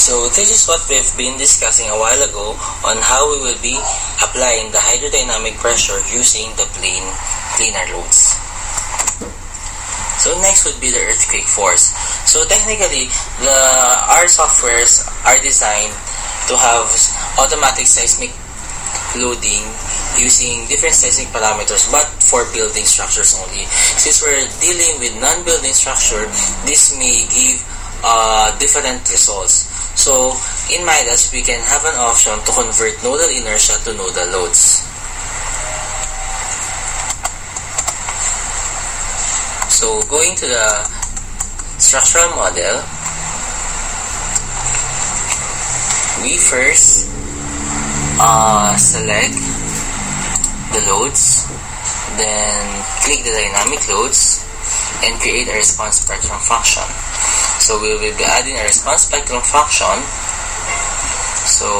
So this is what we've been discussing a while ago on how we will be applying the hydrodynamic pressure using the plane planar loads. So next would be the earthquake force. So technically, the our softwares are designed to have automatic seismic loading using different seismic parameters but for building structures only. Since we're dealing with non-building structure, this may give uh, different results. So in Midas, we can have an option to convert nodal inertia to nodal loads. So going to the structural model, we first uh, select the loads, then click the dynamic loads, and create a response spectrum function. So we will be adding a response spectrum function. So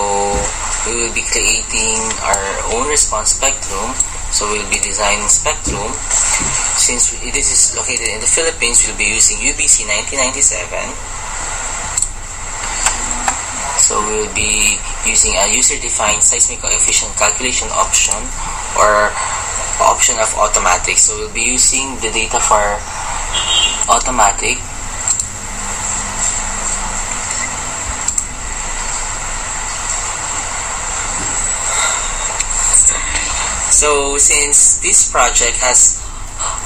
we will be creating our own response spectrum. So we'll be designing spectrum. Since this is located in the Philippines, we'll be using UBC 1997. So we'll be using a user-defined seismic coefficient calculation option or option of automatic. So we'll be using the data for automatic So since this project has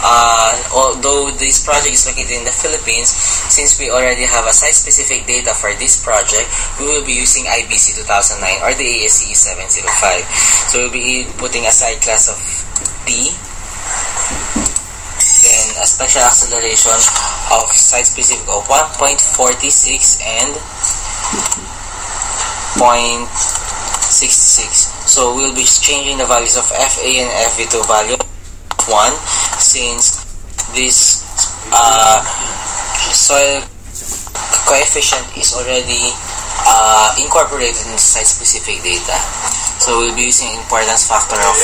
uh, although this project is located in the Philippines, since we already have a site-specific data for this project, we will be using IBC 2009 or the ASCE 705. So we'll be putting a site class of D, then a spectral acceleration of site-specific of 1.46 and 0.66. So we'll be changing the values of FA and FV to value 1 since this uh, soil coefficient is already uh, incorporated in site-specific data. So we'll be using importance factor of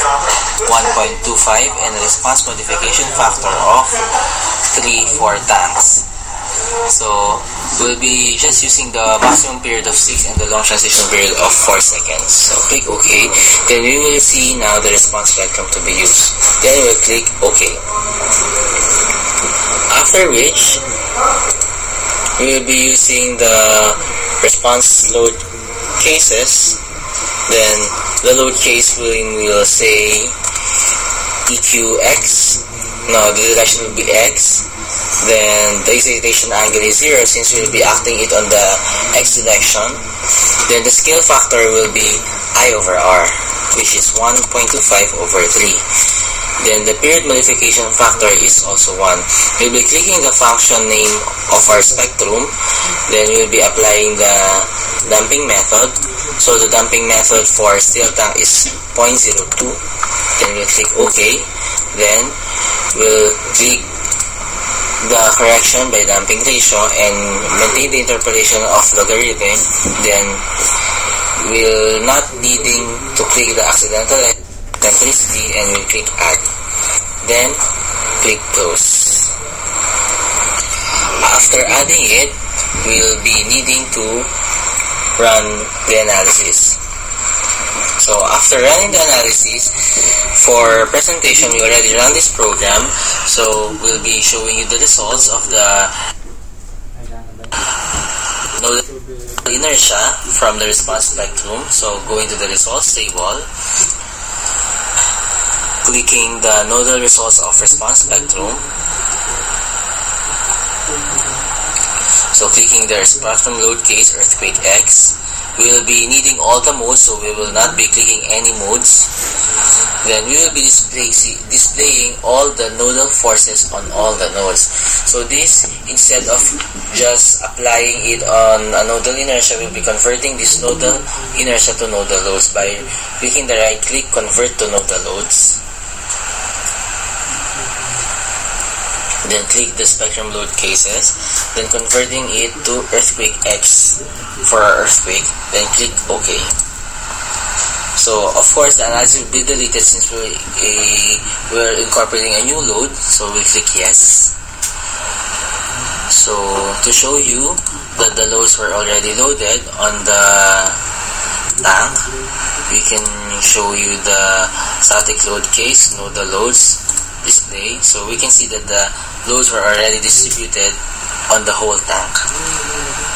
1.25 and response modification factor of 3 for tanks. So we'll be just using the maximum period of 6 and the long transition period of 4 seconds. So click OK. Then we will see now the response spectrum to be used. Then we'll click OK. After which, we will be using the response load cases. Then the load case will, will say EQX. No, the direction will be X then the excitation angle is 0 since we'll be acting it on the x direction. Then the scale factor will be I over R, which is 1.25 over 3. Then the period modification factor is also 1. We'll be clicking the function name of our spectrum. Then we'll be applying the damping method. So the damping method for steel tank is 0.02. Then we'll click OK. Then we'll click the correction by damping ratio and maintain the interpolation of logarithm, then we'll not needing to click the accidental eccentricity and we'll click add. Then click close. After adding it, we'll be needing to run the analysis. So after running the analysis, for presentation, we already run this program. So we'll be showing you the results of the inertia from the response spectrum. So going to the results table, clicking the nodal results of response spectrum. So clicking the spectrum load case earthquake X we will be needing all the modes so we will not be clicking any modes. Then we will be display, displaying all the nodal forces on all the nodes. So this instead of just applying it on a nodal inertia we'll be converting this nodal inertia to nodal loads by clicking the right click convert to nodal loads then click the spectrum load cases, then converting it to earthquake X for our earthquake, then click OK. So, of course, the analysis will be deleted since we, uh, we're incorporating a new load, so we'll click yes. So, to show you that the loads were already loaded on the tank. We can show you the static load case, the loads display. So we can see that the loads were already distributed on the whole tank.